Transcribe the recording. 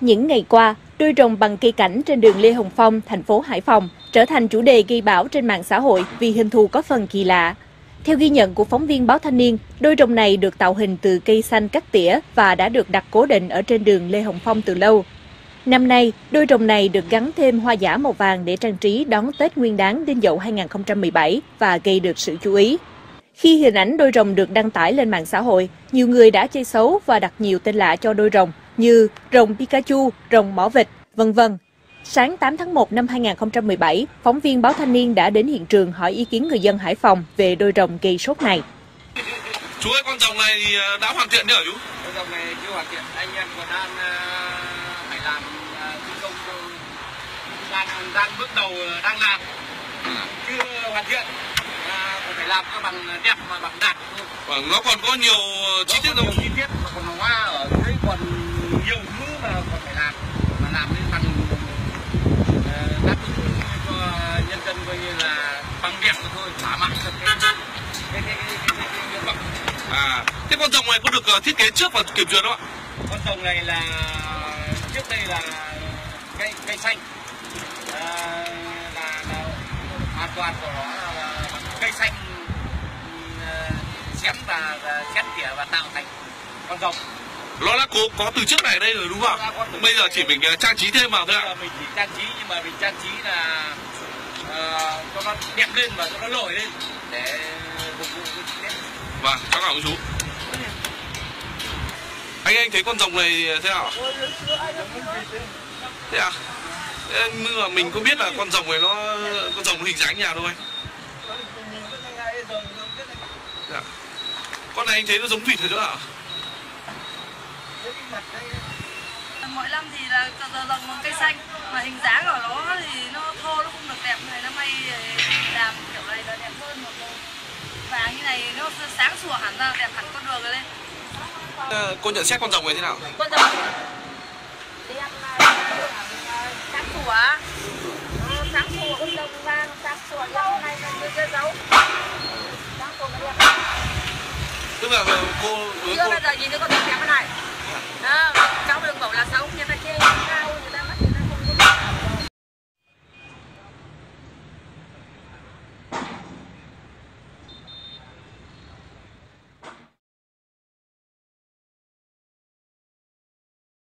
Những ngày qua, đôi rồng bằng cây cảnh trên đường Lê Hồng Phong, thành phố Hải Phòng trở thành chủ đề gây bão trên mạng xã hội vì hình thù có phần kỳ lạ. Theo ghi nhận của phóng viên báo Thanh niên, đôi rồng này được tạo hình từ cây xanh cắt tỉa và đã được đặt cố định ở trên đường Lê Hồng Phong từ lâu. Năm nay, đôi rồng này được gắn thêm hoa giả màu vàng để trang trí đón Tết Nguyên đán Đinh Dậu 2017 và gây được sự chú ý. Khi hình ảnh đôi rồng được đăng tải lên mạng xã hội, nhiều người đã chơi xấu và đặt nhiều tên lạ cho đôi rồng như rồng Pikachu, rồng mỏ vịt, vân vân. Sáng 8 tháng 1 năm 2017, phóng viên báo Thanh niên đã đến hiện trường hỏi ý kiến người dân Hải Phòng về đôi rồng gây sốt này. Chú ơi, con rồng này thì đã hoàn thiện chưa hả chú? Con rồng này chưa hoàn thiện, anh em còn đang phải làm thi công đang đang bước đầu đang làm chưa hoàn thiện à, phải làm cho bằng đẹp mà bằng đạt Vâng, nó còn có nhiều chi tiết đâu chi tiết còn hoa ở dưới còn nhiều thứ mà còn phải làm mà làm lên bằng đáp ứng cho nhân dân coi như là bằng đẹp thôi thỏa mãn được cái cái cái cái cái cái nguyện vọng À, thế con rồng này có được thiết kế trước và kiểm duyệt không ạ? con rồng này là trước đây là cây cây xanh à, là, là hoàn toàn của nó là, là cây xanh xém và, và xén tỉa và tạo thành con rồng nó đã có có từ trước này đây rồi đúng không? Bây giờ chỉ mình trang trí thêm vào thôi ạ. mình chỉ trang trí nhưng mà mình trang trí là uh, cho nó đẹp lên và cho nó nổi lên để Vâng, cháu cảm ơn chú. Anh anh thấy con rồng này thế nào? Thế à? Thế nhưng mà mình có biết là con rồng này nó con rồng nó hình dáng nhà đâu anh? Dạ. Con này anh thấy nó giống vịt rồi đó ạ? Mỗi năm thì là rồng một cây xanh mà hình dáng của nó thô nó không được đẹp này năm nay làm kiểu này là đẹp hơn một màu vàng như này nó sáng sủa hẳn ra đẹp hẳn con đường rồi lên. À, cô nhận xét con rồng này thế nào? Con rồng đẹp sáng sủa sáng sủa con rồng vàng sáng sủa như này là như cái dấu sáng sủa nó đẹp Tức là cô chưa bao giờ nhìn thấy con rồng thế này. À,